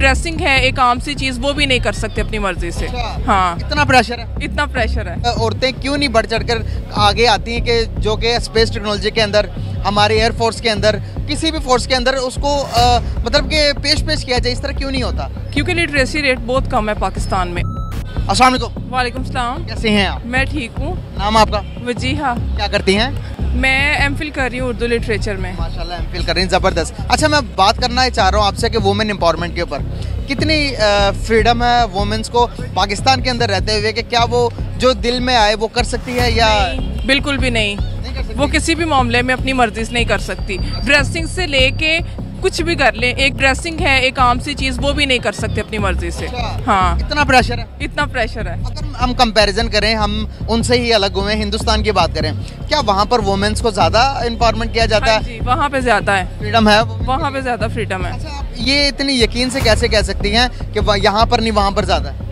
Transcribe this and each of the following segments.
Dressing है एक आम सी चीज़ वो भी नहीं कर सकते अपनी मर्ज़ी से। अच्छा। हाँ। इतना प्रेशर है? इतना प्रेशर है। औरतें क्यों नहीं बढ़ चढ़कर आगे आती हैं कि जो कि स्पेस टेक्नोलॉजी के अंदर हमारे एयरफोर्स के अंदर किसी भी फोर्स के अंदर उसको अ, मतलब कि पेश पेश किया जाए इस तरह क्यों नहीं होता? क्योंकि लिटरेसी रेट बहुत कम है पाकिस्तान में। अस्सलाम वालेकुम। वालेकुम सलाम। कैसे हैं आप? मैं ठीक हूँ। नाम आपका? वजीहा। क्या करती हैं? मैं एम फिल कर रही हूँ उर्दू लिटरेचर में। माशाल्लाह एम फिल कर रही हूँ ज़बरदस्त। अच्छा मैं बात करना चाह रहा हूँ आपसे कि वुमेन एम्पावरमेंट के ऊपर। कितनी फ्रीडम है वुमेंस को पाकिस्तान के अंदर रहते हुए कि क्या वो जो दिल में आए वो कर सकती है या बिल्कुल भी नहीं। नहीं वो किसी भी मामले में अपनी मर्ज़ी से नहीं कर सकती। ड्रेसिंग से लेके कुछ भी कर ले एक ड्रेसिंग है एक आम सी चीज़ वो भी नहीं कर सकते अपनी मर्ज़ी से। अच्छा। हाँ। इतना प्रेशर है? इतना प्रेशर है। अगर हम कंपैरिजन करें हम उनसे ही अलग हुए हिंदुस्तान की बात करें क्या वहाँ पर वुमेन्स को ज़्यादा एम्पावरमेंट किया जाता हाँ है? वहाँ पे ज़्यादा है। फ्रीडम है वहाँ पे ज़्यादा फ्रीडम है। अच्छा आप ये इतनी यकीन से कैसे कह सकती हैं कि यहाँ पर नहीं वहाँ पर ज़्यादा है?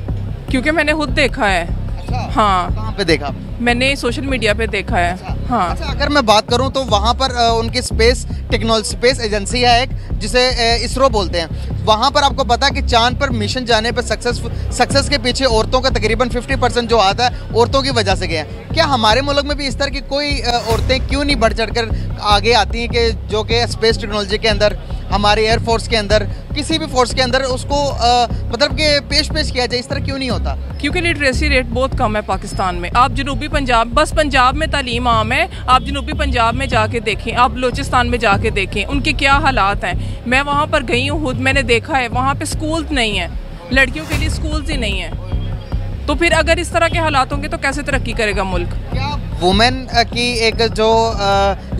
क्योंकि मैंने खुद देखा है। अच्छा। हाँ। कहाँ पे देखा? मैंने सोशल मीडिया पे देखा है। अच्छा, हाँ। अच्छा अगर मैं बात करूँ तो वहाँ पर उनकी स्पेस टेक्नोलॉजी स्पेस एजेंसी है एक जिसे इसरो बोलते हैं। वहाँ पर आपको पता है कि चाँद पर मिशन जाने पर सक्सेस सक्सेस के पीछे औरतों का तकरीबन 50 परसेंट जो आता है औरतों की वजह से गया है। क्या हमारे मुल्क में भी इस तरह की कोई औरतें क्यों नहीं बढ़ चढ़कर आगे आती हैं कि जो कि स्पेस टेक्नोलॉजी के अंदर हमारे एयरफोर्स के अंदर किसी भी फोर्स के अंदर उसको मतलब कि पेश पेश किया जाए इस तरह क्यों नहीं होता? क्योंकि लिटरेसी रेट बहुत कम है पाकिस्तान में। आप जनूबी पंजाब बस पंजाब में तालीम आम है आप जनूबी पंजाब में जाके देखें आप बलोचिस्तान में जाके देखें उनके क्या हालात हैं? मैं वहाँ पर गई हूँ खुद मैंने देखा है वहाँ पे स्कूल नहीं है। लड़कियों के लिए स्कूल ही नहीं है। तो फिर अगर इस तरह के हालात होंगे तो कैसे तरक्की करेगा मुल्क? क्या वुमेन की एक जो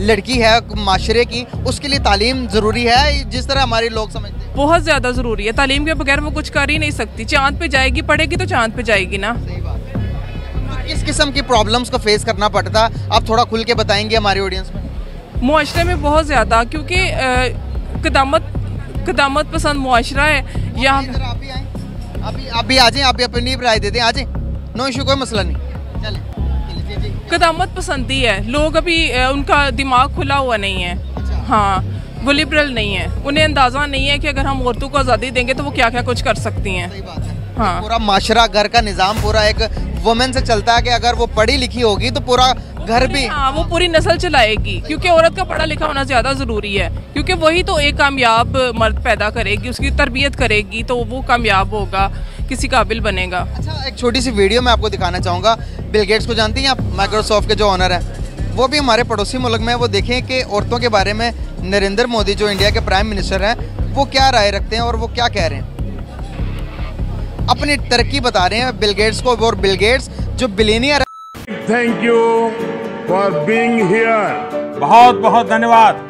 लड़की है माशरे की उसके लिए तालीम ज़रूरी है जिस तरह हमारे लोग समझते हैं। बहुत ज़्यादा ज़रूरी है। तालीम के बगैर वो कुछ कर ही नहीं सकती। चाँद पे जाएगी पढ़ेगी तो चाँद पे जाएगी ना। सही बात है। तो किस किस्म की प्रॉब्लम्स को फेस करना पड़ता? आप थोड़ा खुल के बताएँगे हमारे ऑडियंस में। मुआशरे में बहुत ज़्यादा क्योंकि कदामत कदामत पसंद मुआशरा है। यहाँ आप भी आप भी आ जाएँ आप भी अपनी राय दे दें। आ जाएँ। नो इशू कोई मसला नहीं। चलें। कदामत पसंदी है लोग अभी उनका दिमाग खुला हुआ नहीं है। हाँ वो लिबरल नहीं है उन्हें अंदाज़ा नहीं है कि अगर हम औरतों को आज़ादी देंगे तो वो क्या क्या कुछ कर सकती हैं है हाँ। पूरा माशरा घर का निज़ाम पूरा एक वुमेन से चलता है कि अगर वो पढ़ी लिखी होगी तो पूरा घर भी। हाँ वो पूरी नस्ल चलाएगी क्योंकि औरत का पढ़ा लिखा होना ज़्यादा ज़रूरी है क्योंकि वही तो एक कामयाब मर्द पैदा करेगी उसकी तरबियत करेगी तो वो कामयाब होगा किसी काबिल बनेगा। अच्छा एक छोटी सी वीडियो मैं आपको दिखाना चाहूँगा। बिल गेट्स को जानती हैं आप? माइक्रोसॉफ्ट के जो ऑनर हैं। वो भी हमारे पड़ोसी मुल्क में है। वो देखें कि औरतों के बारे में नरेंद्र मोदी जो इंडिया के प्राइम मिनिस्टर हैं वो क्या राय रखते हैं और वो क्या कह रहे हैं? अपनी तरक्की बता रहे हैं बिल गेट्स को। और बिल गेट्स जो billionaire thank you for being here बहुत बहुत धन्यवाद।